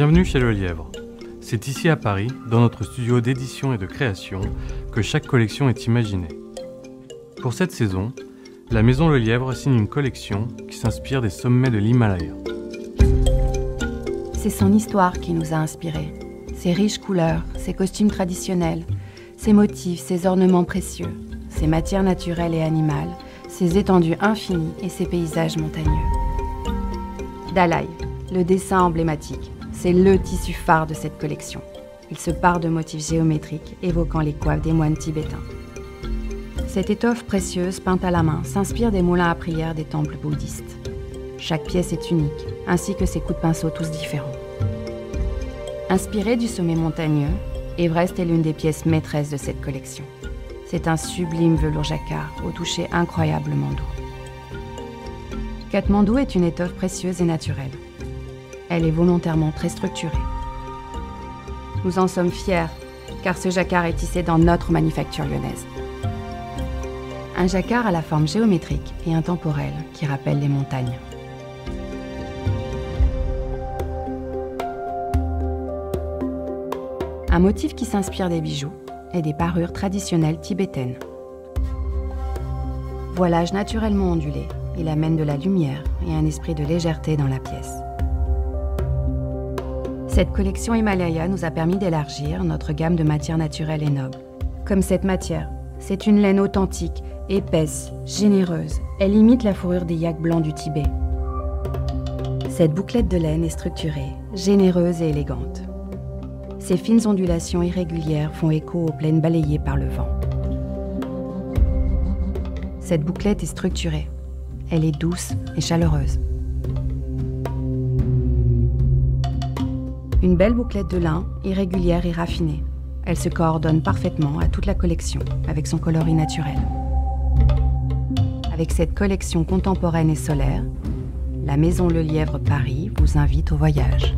Bienvenue chez Le Lièvre. C'est ici à Paris, dans notre studio d'édition et de création, que chaque collection est imaginée. Pour cette saison, la Maison Le Lièvre signe une collection qui s'inspire des sommets de l'Himalaya. C'est son histoire qui nous a inspirés. Ses riches couleurs, ses costumes traditionnels, ses motifs, ses ornements précieux, ses matières naturelles et animales, ses étendues infinies et ses paysages montagneux. Dalai, le dessin emblématique, c'est le tissu phare de cette collection. Il se part de motifs géométriques évoquant les coiffes des moines tibétains. Cette étoffe précieuse peinte à la main s'inspire des moulins à prière des temples bouddhistes. Chaque pièce est unique, ainsi que ses coups de pinceau tous différents. Inspiré du sommet montagneux, Everest est l'une des pièces maîtresses de cette collection. C'est un sublime velours jacquard au toucher incroyablement doux. Katmandou est une étoffe précieuse et naturelle. Elle est volontairement très structurée. Nous en sommes fiers, car ce jacquard est tissé dans notre manufacture lyonnaise. Un jacquard à la forme géométrique et intemporelle qui rappelle les montagnes. Un motif qui s'inspire des bijoux et des parures traditionnelles tibétaines. Voilage naturellement ondulé, il amène de la lumière et un esprit de légèreté dans la pièce. Cette collection Himalaya nous a permis d'élargir notre gamme de matières naturelles et nobles. Comme cette matière, c'est une laine authentique, épaisse, généreuse. Elle imite la fourrure des yaks blancs du Tibet. Cette bouclette de laine est structurée, généreuse et élégante. Ces fines ondulations irrégulières font écho aux plaines balayées par le vent. Cette bouclette est structurée. Elle est douce et chaleureuse. Une belle bouclette de lin, irrégulière et raffinée. Elle se coordonne parfaitement à toute la collection, avec son coloris naturel. Avec cette collection contemporaine et solaire, la Maison Le Lièvre Paris vous invite au voyage.